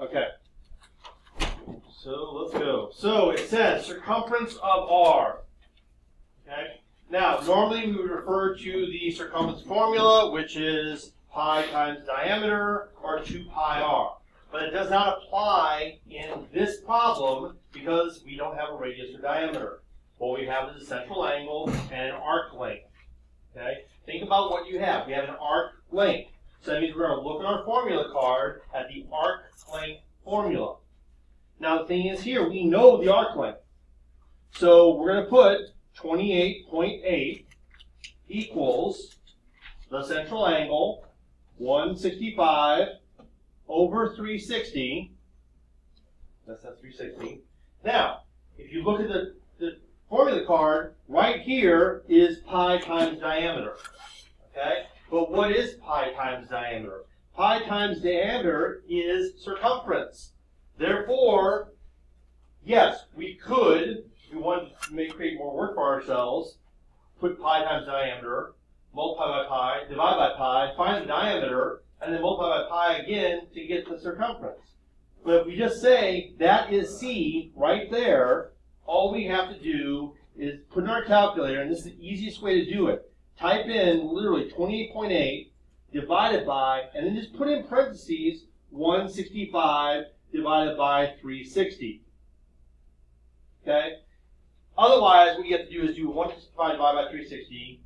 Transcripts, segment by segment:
Okay. So let's go. So it says circumference of R. Okay. Now, normally we would refer to the circumference formula, which is pi times diameter, or 2 pi r. But it does not apply in this problem because we don't have a radius or diameter. What we have is a central angle and an arc length. Okay? Think about what you have. We have an arc length. So that means we're going to look at our formula card at the arc length formula. Now the thing is here, we know the arc length. So we're going to put 28.8 equals the central angle, 165 over 360. That's that 360. Now, if you look at the, the formula card, right here is pi times diameter. Okay? But what is pi times diameter? Pi times diameter is circumference. Therefore, yes, we could, if we wanted to make, create more work for ourselves, put pi times diameter, multiply by pi, divide by pi, find the diameter, and then multiply by pi again to get the circumference. But if we just say that is C right there, all we have to do is put in our calculator, and this is the easiest way to do it. Type in literally 28.8 divided by, and then just put in parentheses 165 divided by 360. Okay? Otherwise, what you have to do is do 165 divided by 360,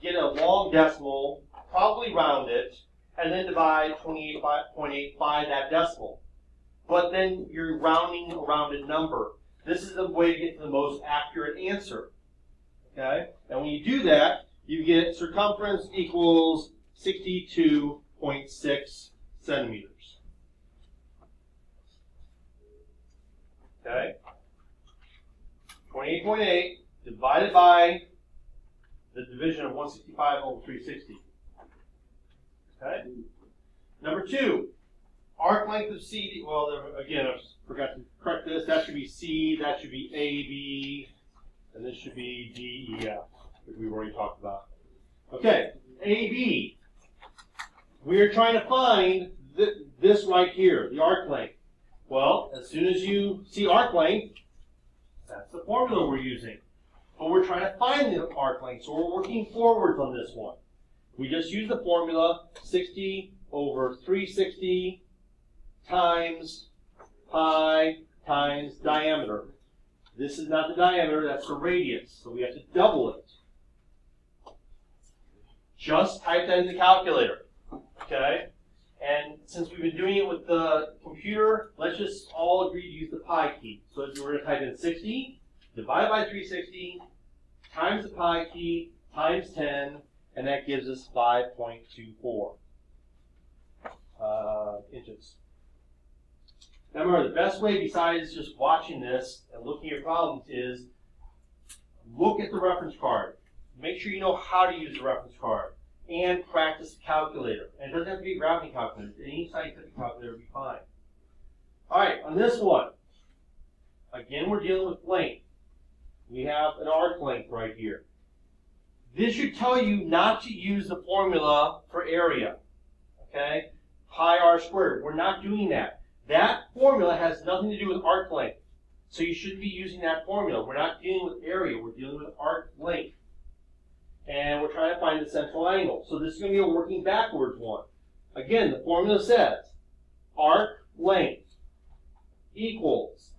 get a long decimal, probably round it, and then divide 28.8 by that decimal. But then you're rounding around a number. This is the way to get to the most accurate answer. Okay? And when you do that, you get circumference equals 62.6 centimeters. Okay? 28.8 divided by the division of 165 over 360. Okay? Number two, arc length of CD. Well, again, I forgot to correct this. That should be C, that should be AB, and this should be D, E, F, which we've already talked about. Okay, AB. We are trying to find th this right here, the arc length. Well, as soon as you see arc length, that's the formula we're using. But we're trying to find the arc length, so we're working forwards on this one. We just use the formula 60 over 360 times pi times diameter. This is not the diameter, that's the radius. So we have to double it. Just type that in the calculator. Okay? And since we've been doing it with the computer, let's just all agree to use the pi key. So we're to type in 60 divided by 360 times the pi key times 10 and that gives us 5.24 uh, inches. Now remember, the best way besides just watching this and looking at problems is look at the reference card. Make sure you know how to use the reference card and practice calculator. And it doesn't have to be graphing calculator. Any scientific calculator would be fine. All right, on this one, again, we're dealing with length. We have an arc length right here. This should tell you not to use the formula for area. Okay? Pi r squared. We're not doing that. That formula has nothing to do with arc length. So you shouldn't be using that formula. We're not dealing with area. We're dealing with arc length. And we're trying to find the central angle. So this is going to be a working backwards one. Again, the formula says arc length equals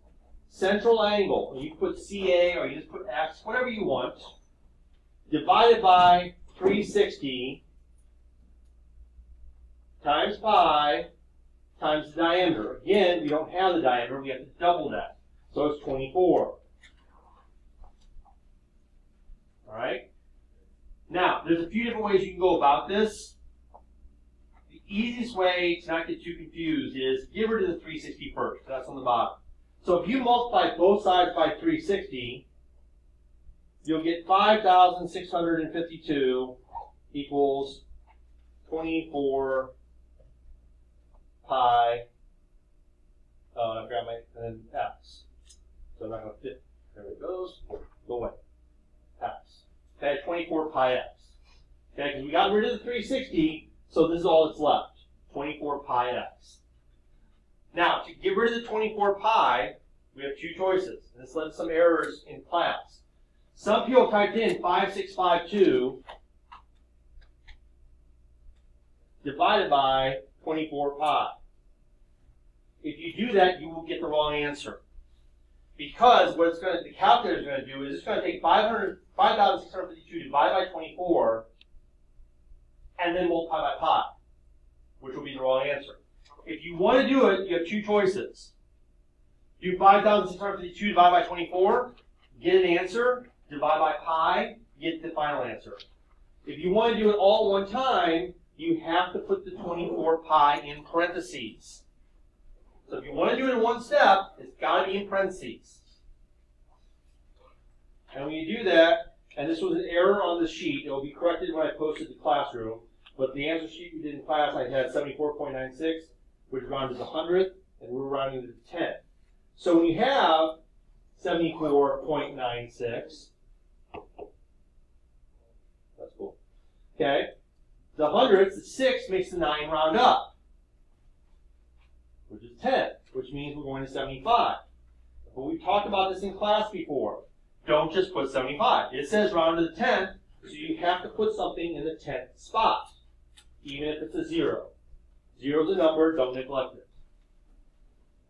central angle. and You put CA or you just put X, whatever you want divided by 360 times pi times the diameter. Again, we don't have the diameter, we have to double that. So it's 24. All right? Now, there's a few different ways you can go about this. The easiest way to not get too confused is give her to the 360 first. That's on the bottom. So if you multiply both sides by 360, you'll get 5,652 equals 24 pi, oh, I forgot my, and then x. So I'm not going to fit. There it goes. Go away. Okay, 24 pi x. Okay, because we got rid of the 360, so this is all that's left. 24 pi x. Now, to get rid of the 24 pi, we have two choices. This led to some errors in class. Some people typed in 5652 divided by 24 pi. If you do that, you will get the wrong answer. Because what it's going to, the calculator is going to do is it's going to take 500, 5,652 divided by 24 and then multiply by pi, which will be the wrong answer. If you want to do it, you have two choices. Do 5,652 divided by 24, get an answer, divide by pi, get the final answer. If you want to do it all at one time, you have to put the 24 pi in parentheses. So if you want to do it in one step, it's got to be in parentheses. And when you do that, and this was an error on the sheet, it will be corrected when I post it to Classroom, but the answer sheet we did in class, I had 74.96, which rounded to the hundredth, and we were rounding to the tenth. So when you have 74.96, that's cool. Okay, the hundredths, the six makes the nine round up, which is 10, which means we're going to 75. But we've talked about this in class before. Don't just put 75. It says round to the 10th, so you have to put something in the 10th spot, even if it's a zero. Zero is a number, don't neglect it.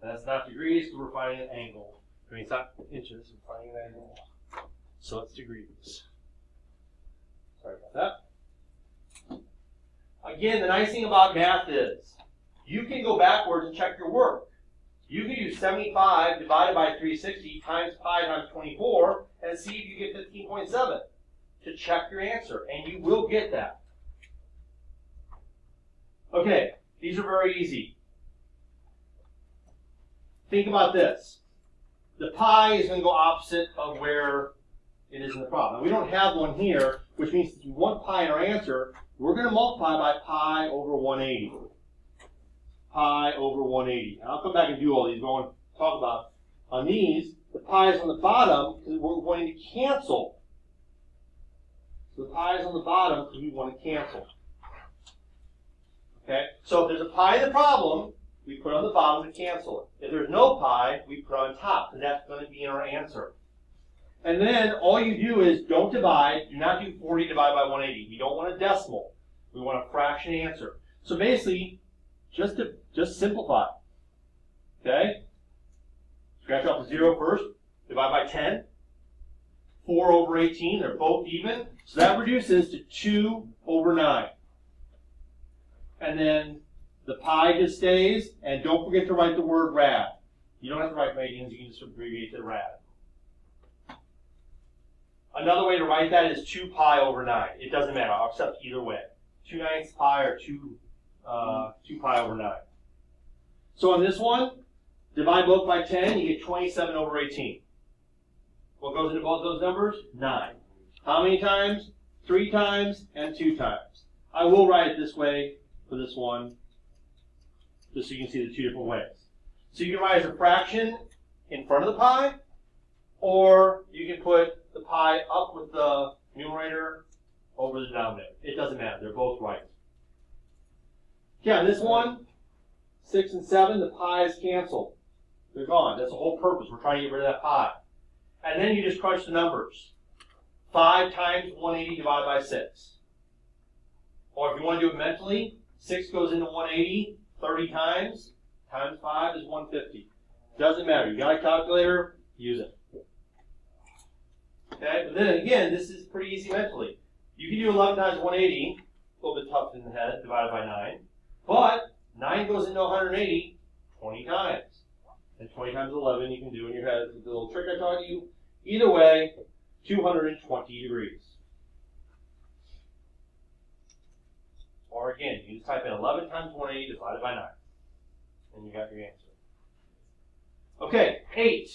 That's not degrees, we're finding an angle. I mean, it's not inches, we're finding an angle. So it's degrees. Sorry about that. Again, the nice thing about math is you can go backwards and check your work. You can use 75 divided by 360 times pi times 24 and see if you get 15.7 to check your answer, and you will get that. Okay, these are very easy. Think about this. The pi is going to go opposite of where it is in the problem. Now, we don't have one here, which means if you want pi in our answer, we're going to multiply by pi over 180. Pi over 180. And I'll come back and do all these, but I want to talk about on these, the pi is on the bottom because we're going to cancel. So the pi is on the bottom because we want to cancel. Okay? So if there's a pi in the problem, we put on the bottom to cancel it. If there's no pi, we put on top because that's going to be in our answer. And then all you do is don't divide. Do not do 40 divided by 180. We don't want a decimal. We want a fraction answer. So basically, just to just simplify. Okay? Scratch off the 0 first. Divide by 10. 4 over 18. They're both even. So that reduces to 2 over 9. And then the pi just stays. And don't forget to write the word rad. You don't have to write radians. You can just abbreviate the rad. Another way to write that is 2 pi over 9. It doesn't matter. I'll accept either way. 2 ninths pi or 2, uh, 2 pi over 9. So on this one, divide both by 10, you get 27 over 18. What goes into both those numbers? 9. How many times? 3 times and 2 times. I will write it this way for this one, just so you can see the two different ways. So you can write as a fraction in front of the pi, or you can put the pi up with the numerator over the denominator. It doesn't matter. They're both right. Yeah, this one, 6 and 7, the pi is canceled. They're gone. That's the whole purpose. We're trying to get rid of that pi. And then you just crunch the numbers. 5 times 180 divided by 6. Or if you want to do it mentally, 6 goes into 180 30 times. Times 5 is 150. Doesn't matter. You got a calculator, use it. Okay, but then again, this is pretty easy mentally. You can do 11 times 180, a little bit tough in the head, divided by 9. But 9 goes into 180 20 times. And 20 times 11 you can do in your head. The little trick I taught you. Either way, 220 degrees. Or again, you just type in 11 times 180 divided by 9. And you got your answer. Okay, 8.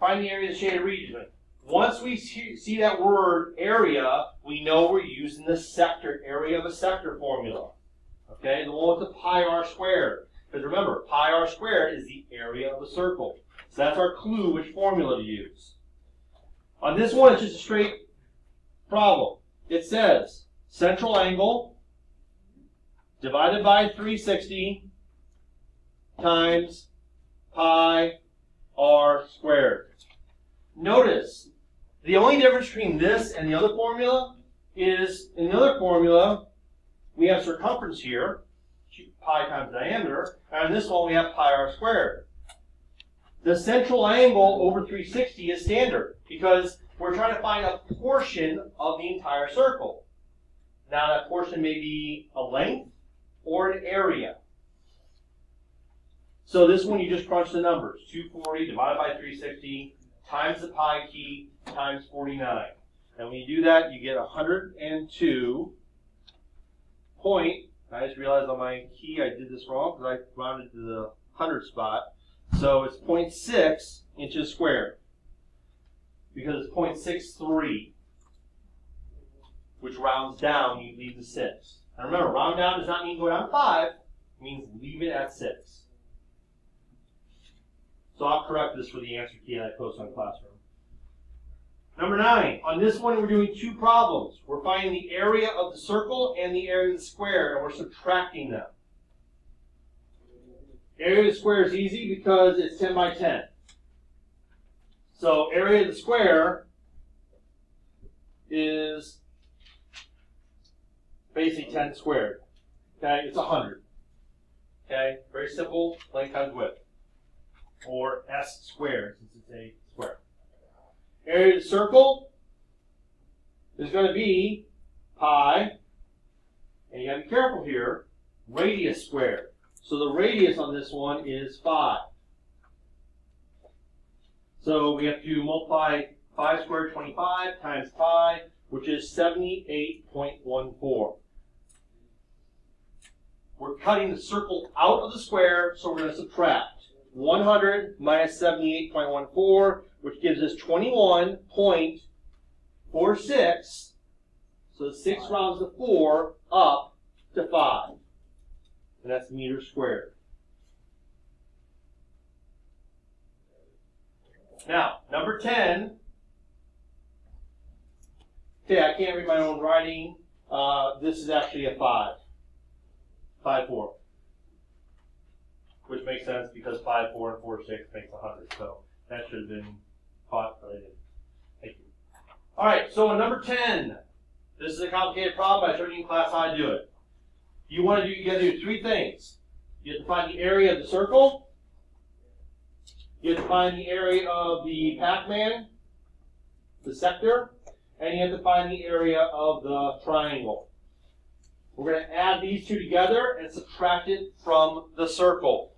Find the area of the shaded region. Once we see that word area, we know we're using the sector, area of a sector formula. Okay, the one with the pi r squared. Because remember, pi r squared is the area of a circle. So that's our clue which formula to use. On this one, it's just a straight problem. It says central angle divided by 360 times pi r squared. Notice, the only difference between this and the other formula is in the other formula, we have circumference here, pi times diameter, and this one we have pi r squared. The central angle over 360 is standard because we're trying to find a portion of the entire circle. Now that portion may be a length or an area. So this one you just crunch the numbers. 240 divided by 360 times the pi key times 49. And when you do that, you get 102 point. I just realized on my key I did this wrong because I rounded to the 100 spot. So it's 0.6 inches squared because it's 0.63, which rounds down, you leave the 6. Now remember, round down does not mean go down 5, it means leave it at 6. So I'll correct this for the answer key that I post on Classroom. Number nine, on this one we're doing two problems. We're finding the area of the circle and the area of the square, and we're subtracting them. Area of the square is easy because it's 10 by 10. So area of the square is basically 10 squared. Okay, it's 100. Okay, very simple, length times width. Or S squared, since it's a. Area of the circle is going to be pi, and you got to be careful here, radius squared. So the radius on this one is 5. So we have to multiply 5 squared 25 times pi, which is 78.14. We're cutting the circle out of the square, so we're going to subtract. 100 minus 78.14, which gives us 21.46. So 6 rounds to 4 up to 5. And that's meters squared. Now, number 10. Okay, I can't read my own writing. Uh, this is actually a 5. 5, 4 which makes sense because 5, 4, and 4, 6 makes 100. So that should have been caught, but I didn't. Thank you. All right, so number 10, this is a complicated problem. I showed you in class how to do it. You want to do, you got to do three things. You have to find the area of the circle. You have to find the area of the Pac-Man, the sector, and you have to find the area of the triangle. We're going to add these two together and subtract it from the circle.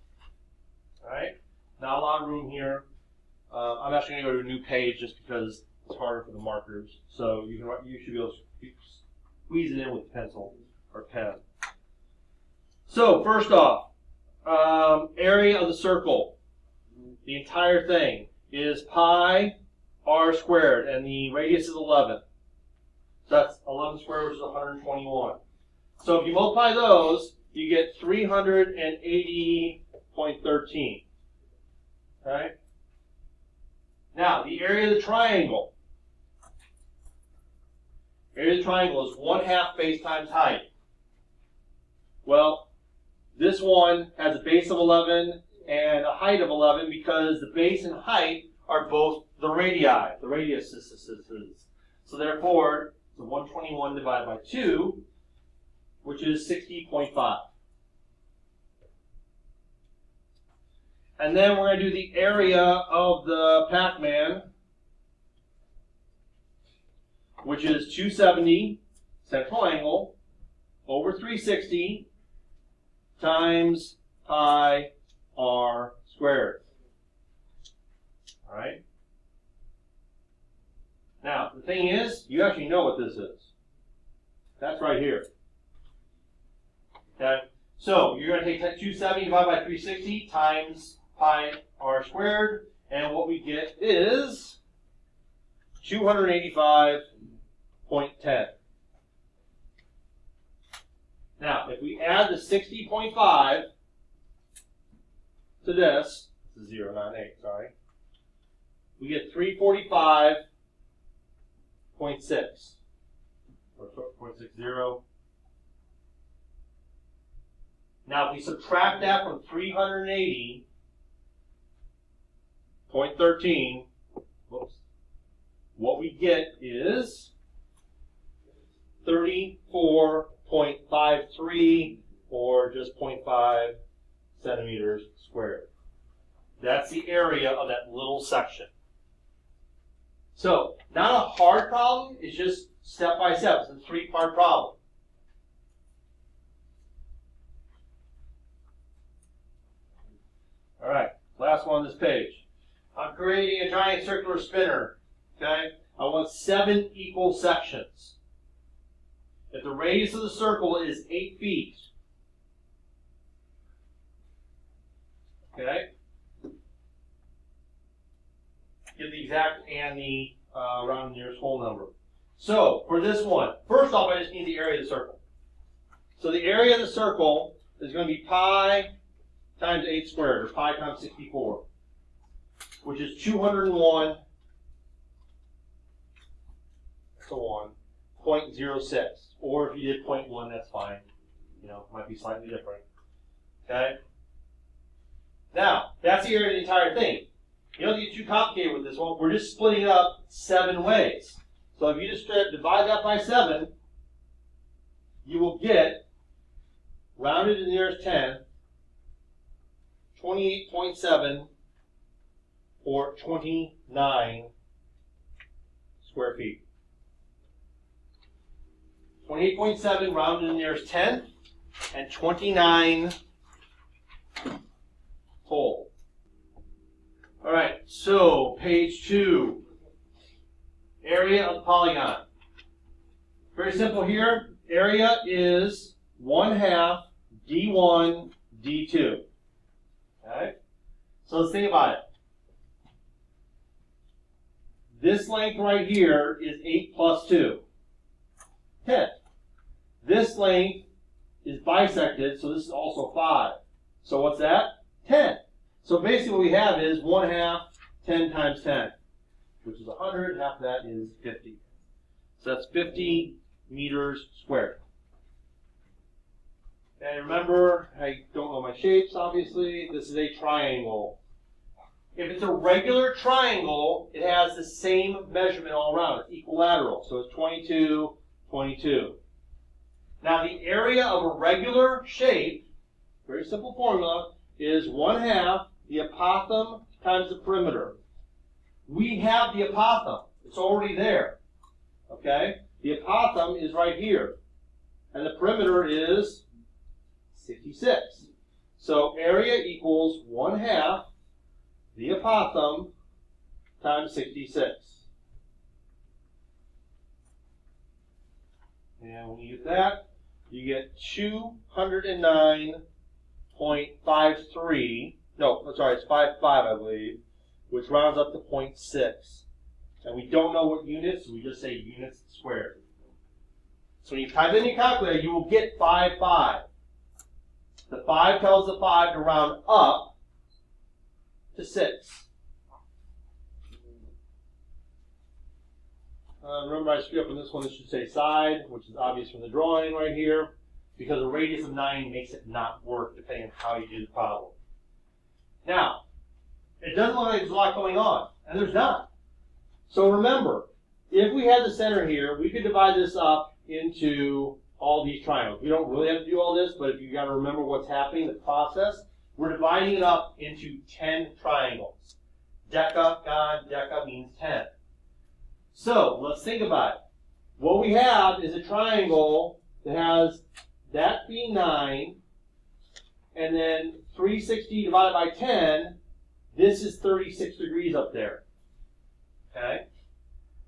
All right? Not a lot of room here. Uh, I'm actually going to go to a new page just because it's harder for the markers. So you can you should be able to squeeze it in with pencil or pen. So first off, um, area of the circle, the entire thing is pi r squared, and the radius is 11. So that's 11 squared, which is 121. So if you multiply those, you get 380.13. Okay? Now, the area of the triangle. Area of the triangle is 1 half base times height. Well, this one has a base of 11 and a height of 11 because the base and height are both the radii, the radiuses. So therefore, the 121 divided by 2 which is 60.5. And then we're going to do the area of the Pac-Man, which is 270 central angle over 360 times pi r squared. All right? Now, the thing is, you actually know what this is. That's right here. Okay? So you're going to take 270 divided by 360 times pi r squared, and what we get is 285.10. Now, if we add the 60.5 to this, this is 098, sorry, we get 345.6, or 0.60. Now, if we subtract that from 380, point 13, whoops, what we get is 34.53 or just 0.5 centimeters squared. That's the area of that little section. So, not a hard problem, it's just step by step. It's a three part problem. All right, last one on this page. I'm creating a giant circular spinner. Okay, I want seven equal sections. If the radius of the circle is eight feet, okay, get the exact and the uh, round nearest whole number. So for this one, first off, I just need the area of the circle. So the area of the circle is going to be pi times 8 squared, or pi times 64, which is 201 so on, 0.06. Or if you did 0.1, that's fine. You know, might be slightly different. Okay? Now, that's the area of the entire thing. You don't get too complicated with this one. We're just splitting it up seven ways. So if you just divide that by seven, you will get, rounded to the nearest 10, 28.7 or 29 square feet. 28.7 rounded to the nearest 10 and 29 whole. All right, so page two, area of the polygon. Very simple here. Area is 1 half d1 d2. Okay? So let's think about it. This length right here is 8 plus 2. 10. This length is bisected, so this is also 5. So what's that? 10. So basically what we have is 1 half 10 times 10, which is 100. Half of that is 50. So that's 50 meters squared. And remember, I don't know my shapes, obviously. This is a triangle. If it's a regular triangle, it has the same measurement all around. It's equilateral. So it's 22, 22. Now the area of a regular shape, very simple formula, is 1 half the apothem times the perimeter. We have the apothem. It's already there. Okay? The apothem is right here. And the perimeter is 66. So area equals 1 half the apothem times 66. And when you get that, you get 209.53 no, I'm sorry, it's 5, 5, I believe, which rounds up to 0.6. And we don't know what units, so we just say units squared. So when you type in your calculator, you will get 5, 5. The 5 tells the 5 to round up to 6. Uh, remember I screwed up on this one, this should say side, which is obvious from the drawing right here, because a radius of 9 makes it not work depending on how you do the problem. Now, it doesn't look like there's a lot going on, and there's not. So remember, if we had the center here, we could divide this up into all these triangles. We don't really have to do all this, but if you've got to remember what's happening, the process, we're dividing it up into 10 triangles. Decagon, deca means 10. So let's think about it. What we have is a triangle that has that being 9, and then 360 divided by 10, this is 36 degrees up there. Okay?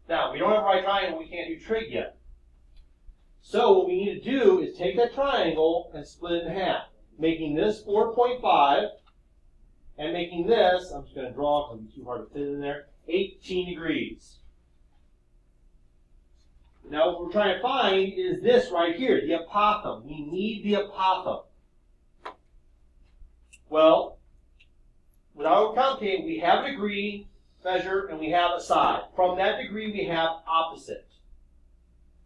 Now, we don't have a right triangle, we can't do trig yet. So what we need to do is take that triangle and split it in half, making this 4.5, and making this, I'm just going to draw because it's too hard to fit in there, 18 degrees. Now what we're trying to find is this right here, the apothem. We need the apothem. Well, with our complicating, we have a degree measure and we have a side. From that degree, we have opposite.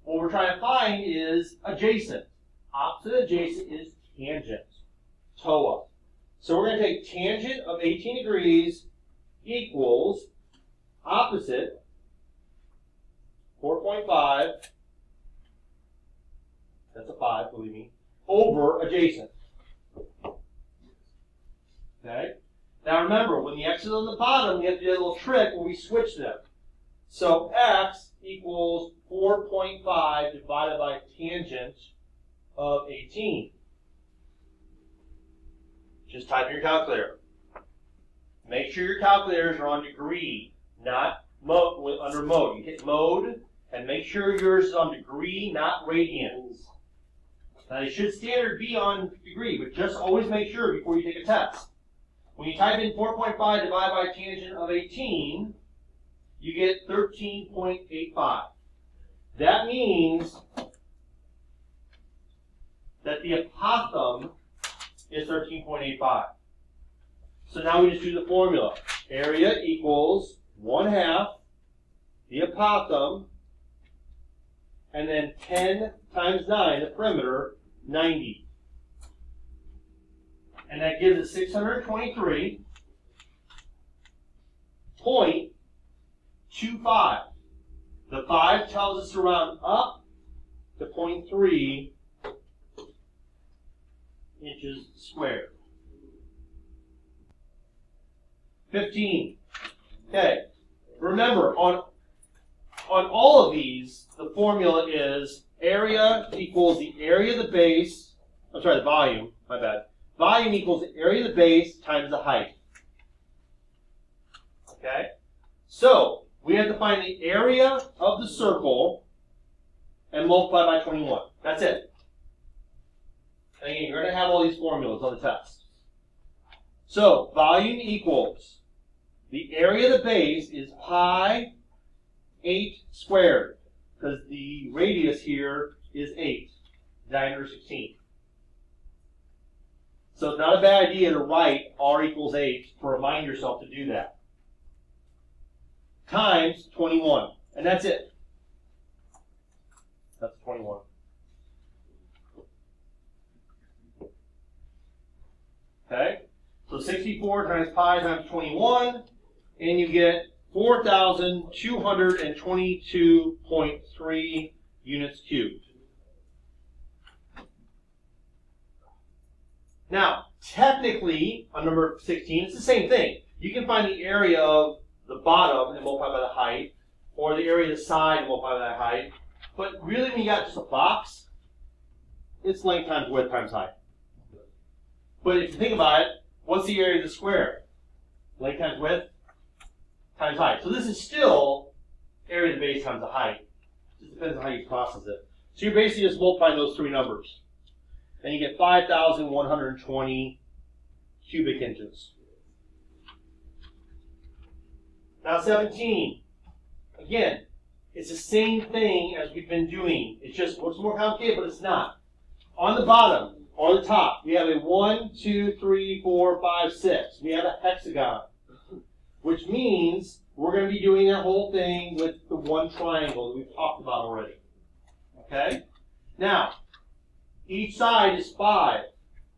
What we're trying to find is adjacent. Opposite adjacent is tangent, TOA. So we're going to take tangent of 18 degrees equals opposite 4.5, that's a 5, believe me, over adjacent. Okay? Now remember, when the x is on the bottom, we have to do a little trick where we switch them. So x equals 4.5 divided by tangent of 18. Just type in your calculator. Make sure your calculators are on degree, not mode, under mode. You hit mode, and make sure yours is on degree, not radians. Now, they should standard be on degree, but just always make sure before you take a test. When you type in 4.5 divided by tangent of 18, you get 13.85. That means that the apothem is 13.85. So now we just do the formula. Area equals 1 half the apothem, and then 10 times 9, the perimeter, 90. And that gives us 623.25. The 5 tells us to round up to 0.3 inches squared. 15. Okay. Remember, on, on all of these, the formula is area equals the area of the base, I'm sorry, the volume, my bad. Volume equals the area of the base times the height. Okay? So, we have to find the area of the circle and multiply by 21. That's it. Again, you're going to have all these formulas on the test. So, volume equals the area of the base is pi 8 squared, because the radius here is 8, diameter 16. So it's not a bad idea to write r equals 8 to remind yourself to do that. Times 21. And that's it. That's 21. Okay? So 64 times pi times 21, and you get 4,222.3 units cubed. Now, technically, on number 16, it's the same thing. You can find the area of the bottom and multiply by the height, or the area of the side and multiply by the height. But really, when you got just a box, it's length times width times height. But if you think about it, what's the area of the square? Length times width times height. So this is still area of the base times the height. It just depends on how you process it. So you're basically just multiplying those three numbers. And you get 5,120 cubic inches. Now 17. Again, it's the same thing as we've been doing. It's just looks more complicated, but it's not. On the bottom, or the top, we have a 1, 2, 3, 4, 5, 6. We have a hexagon, which means we're going to be doing that whole thing with the one triangle that we've talked about already. Okay? Now, each side is 5.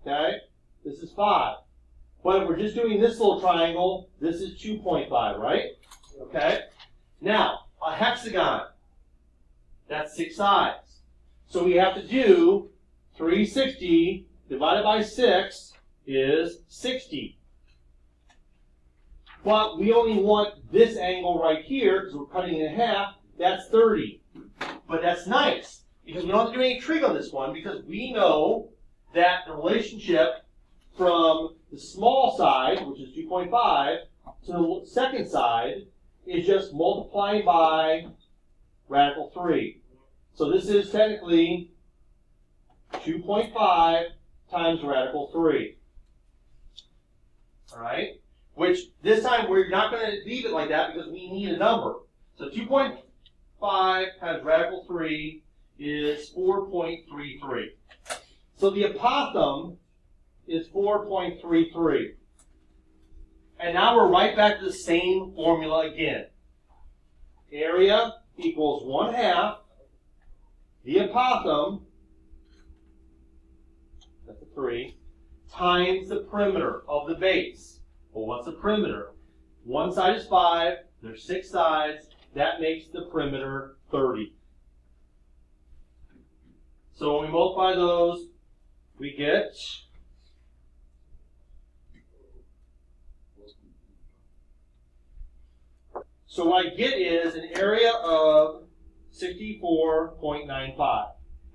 Okay? This is 5. But if we're just doing this little triangle, this is 2.5, right? Okay? Now, a hexagon, that's six sides. So we have to do 360 divided by 6 is 60. But we only want this angle right here, because we're cutting it in half, that's 30. But that's nice. Because we don't have to do any trig on this one because we know that the relationship from the small side, which is 2.5, to the second side is just multiplying by radical 3. So this is technically 2.5 times radical 3. All right? Which this time we're not going to leave it like that because we need a number. So 2.5 times radical 3 is 4.33. So the apothem is 4.33. And now we're right back to the same formula again. Area equals 1 half the apothem, 3, times the perimeter of the base. Well, what's the perimeter? One side is 5, there's 6 sides, that makes the perimeter 30. So when we multiply those, we get So what I get is an area of 64.95.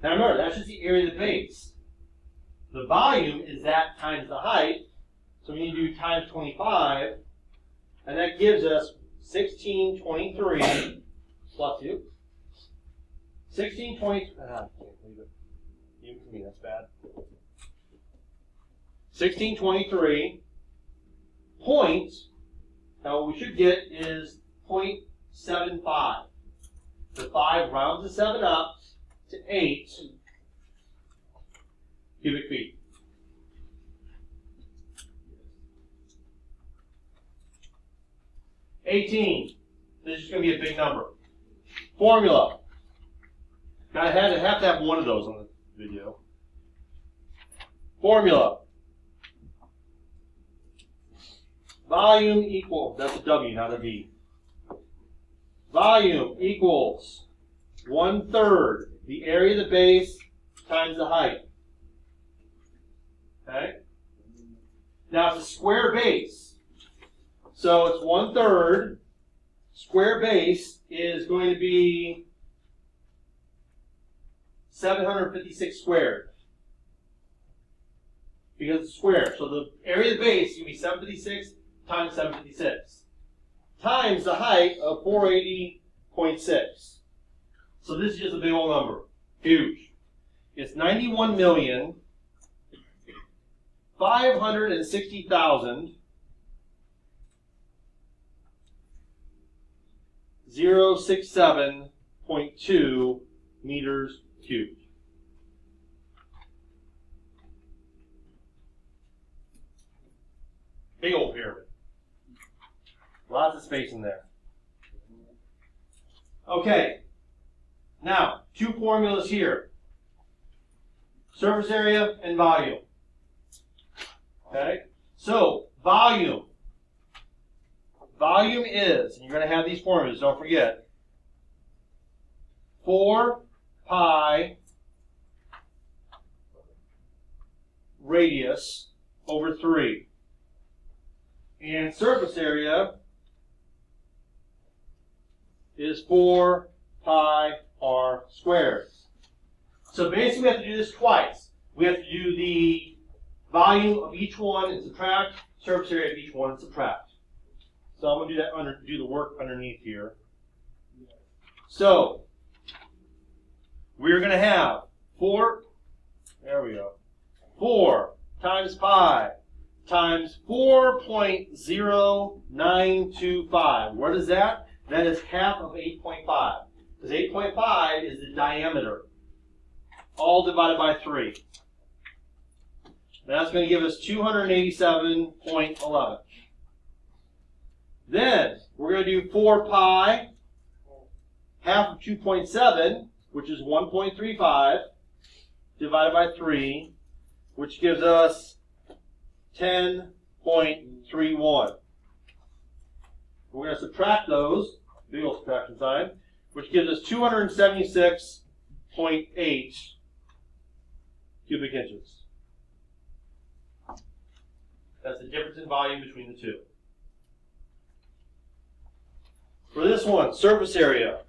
Now remember, that's just the area of the base. The volume is that times the height. So we need to do times 25. And that gives us 1623 plus you. 1620. Ah, I can't believe it. Even for me, that's bad. 1623 points. Now what we should get is 0.75. The 5 rounds the 7 up to 8 cubic feet. Eighteen. This is going to be a big number. Formula. Now I had to have to have one of those on the video. Formula. Volume equal. That's a W, not a V. Volume equals one third the area of the base times the height. Okay? Now it's a square base. So it's one third. Square base is going to be 756 squared. Because it's square. So the area of the base is going to be 756 times 756 times the height of 480.6. So this is just a big old number. Huge. It's 91 million 560,000 067.2 meters cubed. Big old pyramid. Lots of space in there. Okay. Now, two formulas here. Surface area and volume. Okay? So, volume. Volume is, and you're going to have these formulas, don't forget, 4 pi radius over 3. And surface area is 4 pi r squared. So basically we have to do this twice. We have to do the volume of each one and subtract, surface area of each one and subtract. So I'm going to do that under do the work underneath here. So we're going to have 4, there we go, 4 times pi times 4.0925. What is that? That is half of 8.5. Because 8.5 is the diameter. All divided by 3. That's going to give us 287.11. Then, we're going to do 4 pi, half of 2.7, which is 1.35, divided by 3, which gives us 10.31. We're going to subtract those big old subtraction sign, which gives us 276.8 cubic inches. That's the difference in volume between the two. For this one, surface area,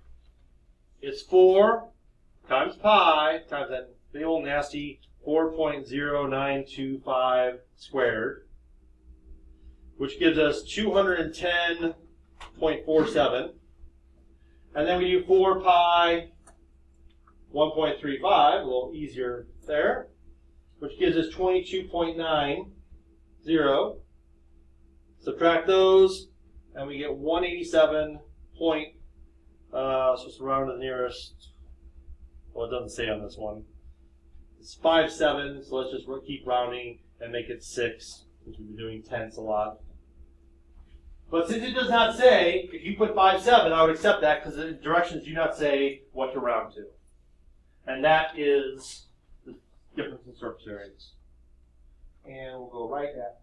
it's 4 times pi times that big old nasty 4.0925 squared, which gives us 210.47. And then we do 4 pi 1.35, a little easier there, which gives us 22.90. Subtract those, and we get 187 point, uh, so it's around the nearest, well, it doesn't say on this one. It's 5, 7, so let's just keep rounding and make it 6, since we've been doing tenths a lot. But since it does not say, if you put 5, 7, I would accept that because the directions do not say what to round to. And that is the difference in surface areas. And we'll go right at